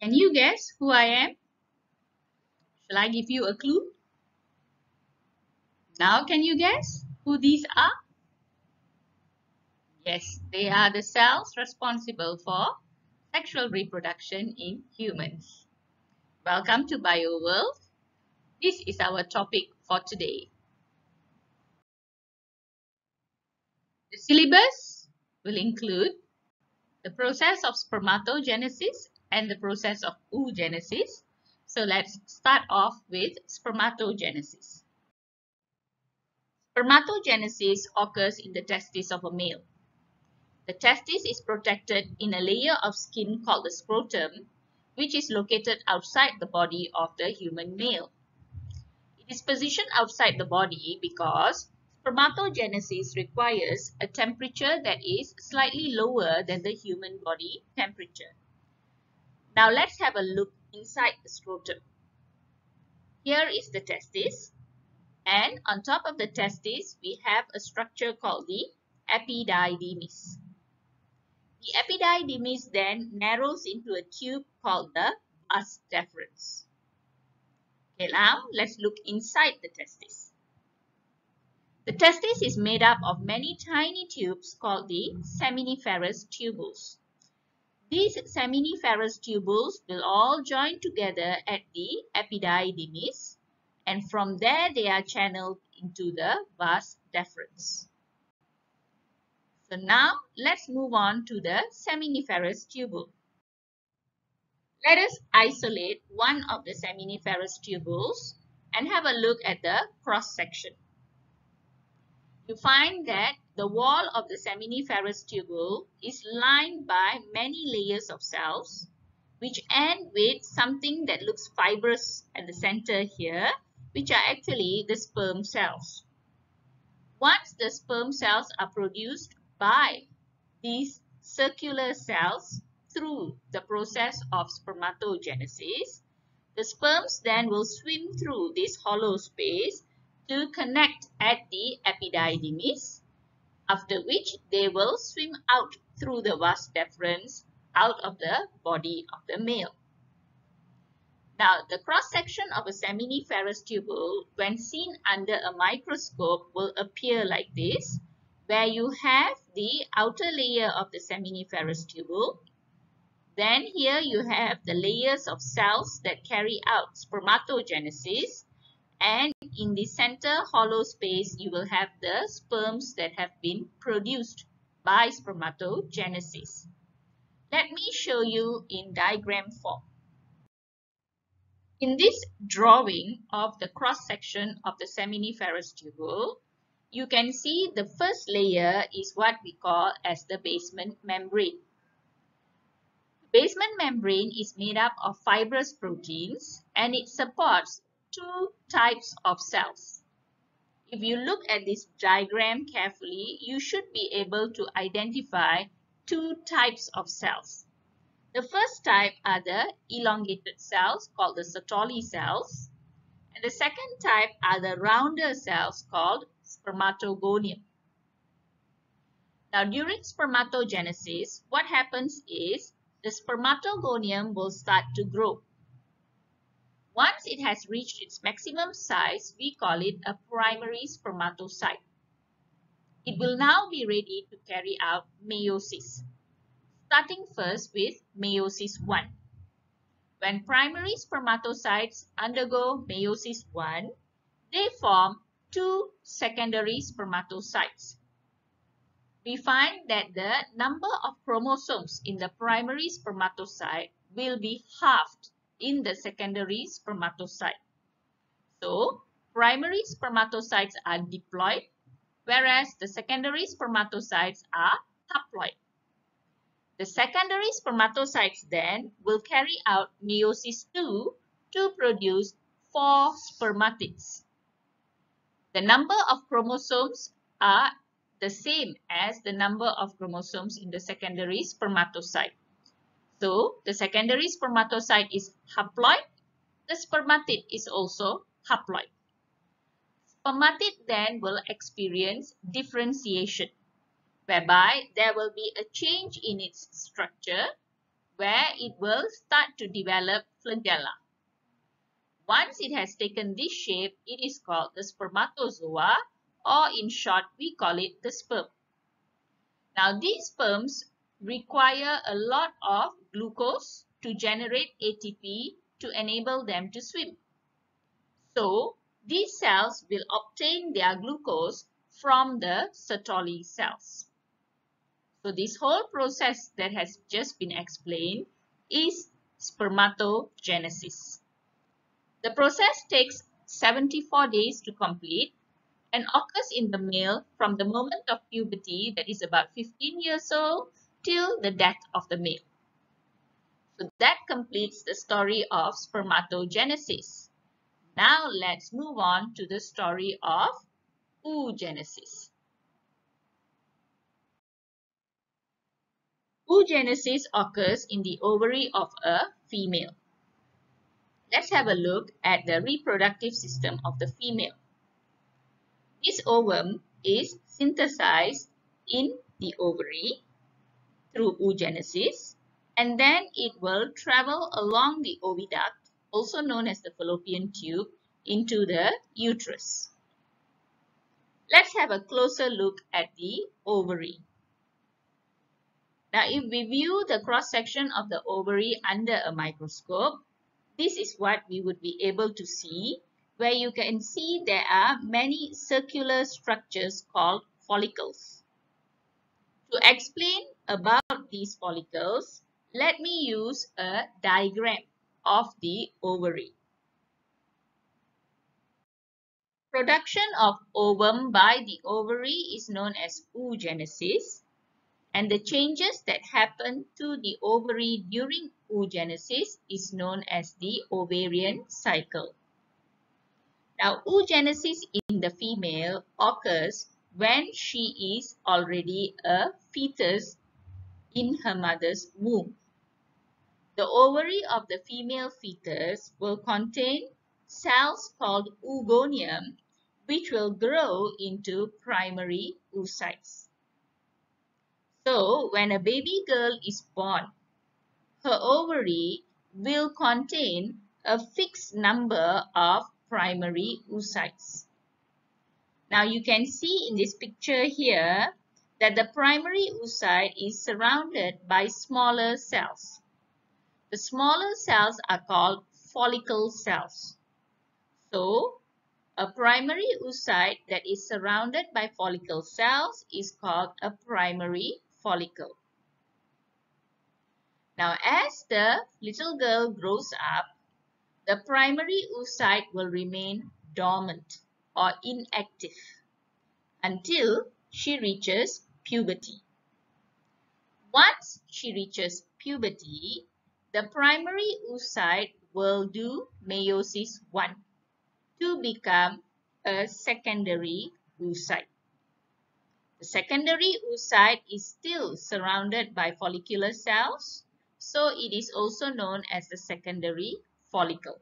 Can you guess who I am? Shall I give you a clue? Now can you guess who these are? Yes, they are the cells responsible for sexual reproduction in humans. Welcome to BioWorld. This is our topic for today. The syllabus will include the process of spermatogenesis and the process of oogenesis. So let's start off with spermatogenesis. Spermatogenesis occurs in the testis of a male. The testis is protected in a layer of skin called the scrotum, which is located outside the body of the human male. It is positioned outside the body because spermatogenesis requires a temperature that is slightly lower than the human body temperature. Now let's have a look inside the scrotum. Here is the testis and on top of the testis we have a structure called the epididymis. The epididymis then narrows into a tube called the vas deferens. Okay, now let's look inside the testis. The testis is made up of many tiny tubes called the seminiferous tubules. These seminiferous tubules will all join together at the epididymis and from there they are channeled into the vas deferens. So now let's move on to the seminiferous tubule. Let us isolate one of the seminiferous tubules and have a look at the cross section you find that the wall of the seminiferous tubule is lined by many layers of cells which end with something that looks fibrous at the center here which are actually the sperm cells. Once the sperm cells are produced by these circular cells through the process of spermatogenesis, the sperms then will swim through this hollow space to connect at the epididymis, after which they will swim out through the vas deferens out of the body of the male. Now, the cross-section of a seminiferous tubule, when seen under a microscope, will appear like this, where you have the outer layer of the seminiferous tubule. Then here you have the layers of cells that carry out spermatogenesis and in the center hollow space you will have the sperms that have been produced by spermatogenesis. Let me show you in diagram form. In this drawing of the cross section of the seminiferous tubule, you can see the first layer is what we call as the basement membrane. Basement membrane is made up of fibrous proteins and it supports two types of cells. If you look at this diagram carefully, you should be able to identify two types of cells. The first type are the elongated cells called the Sertoli cells. And the second type are the rounder cells called spermatogonium. Now during spermatogenesis, what happens is the spermatogonium will start to grow. Once it has reached its maximum size, we call it a primary spermatocyte. It will now be ready to carry out meiosis, starting first with meiosis 1. When primary spermatocytes undergo meiosis 1, they form two secondary spermatocytes. We find that the number of chromosomes in the primary spermatocyte will be halved in the secondary spermatocyte. So, primary spermatocytes are diploid, whereas the secondary spermatocytes are haploid. The secondary spermatocytes then will carry out meiosis 2 to produce four spermatids. The number of chromosomes are the same as the number of chromosomes in the secondary spermatocyte. So, the secondary spermatocyte is haploid. The spermatid is also haploid. Spermatid then will experience differentiation, whereby there will be a change in its structure where it will start to develop flagella. Once it has taken this shape, it is called the spermatozoa or in short, we call it the sperm. Now, these sperms require a lot of glucose to generate ATP to enable them to swim. So, these cells will obtain their glucose from the Sertoli cells. So, this whole process that has just been explained is spermatogenesis. The process takes 74 days to complete and occurs in the male from the moment of puberty that is about 15 years old till the death of the male. So that completes the story of spermatogenesis. Now let's move on to the story of oogenesis. Oogenesis occurs in the ovary of a female. Let's have a look at the reproductive system of the female. This ovum is synthesized in the ovary through oogenesis and then it will travel along the oviduct also known as the fallopian tube, into the uterus. Let's have a closer look at the ovary. Now, if we view the cross-section of the ovary under a microscope, this is what we would be able to see, where you can see there are many circular structures called follicles. To explain about these follicles, let me use a diagram of the ovary. Production of ovum by the ovary is known as oogenesis and the changes that happen to the ovary during oogenesis is known as the ovarian cycle. Now, oogenesis in the female occurs when she is already a fetus in her mother's womb. The ovary of the female fetus will contain cells called oogonium which will grow into primary oocytes. So, when a baby girl is born, her ovary will contain a fixed number of primary oocytes. Now, you can see in this picture here that the primary oocyte is surrounded by smaller cells. The smaller cells are called follicle cells. So, a primary oocyte that is surrounded by follicle cells is called a primary follicle. Now, as the little girl grows up, the primary oocyte will remain dormant or inactive until she reaches puberty. Once she reaches puberty, the primary oocyte will do meiosis 1 to become a secondary oocyte. The secondary oocyte is still surrounded by follicular cells, so it is also known as the secondary follicle.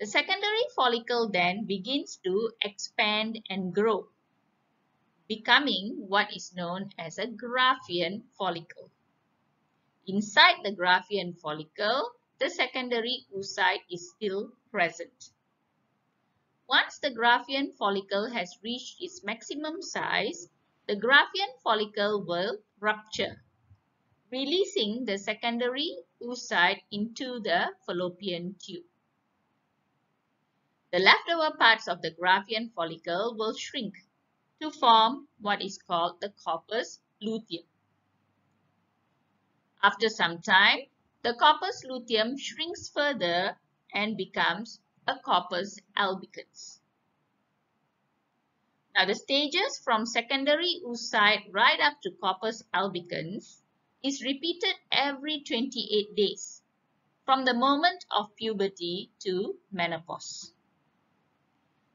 The secondary follicle then begins to expand and grow, becoming what is known as a Graafian follicle. Inside the Graafian follicle, the secondary oocyte is still present. Once the Graafian follicle has reached its maximum size, the Graafian follicle will rupture, releasing the secondary oocyte into the fallopian tube. The leftover parts of the Graafian follicle will shrink to form what is called the corpus luteum. After some time, the corpus luteum shrinks further and becomes a corpus albicans. Now the stages from secondary oocyte right up to corpus albicans is repeated every 28 days from the moment of puberty to menopause.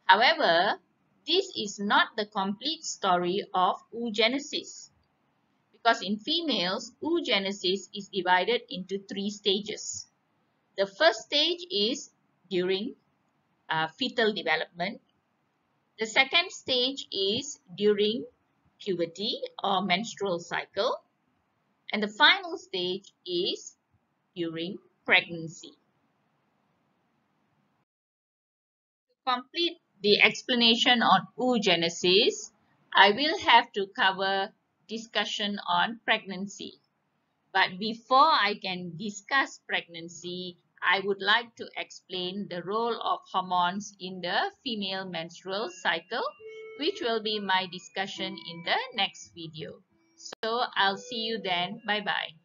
However, this is not the complete story of oogenesis because in females, oogenesis is divided into three stages. The first stage is during uh, fetal development. The second stage is during puberty or menstrual cycle. And the final stage is during pregnancy. To complete the explanation on oogenesis, I will have to cover discussion on pregnancy. But before I can discuss pregnancy, I would like to explain the role of hormones in the female menstrual cycle, which will be my discussion in the next video. So I'll see you then. Bye bye.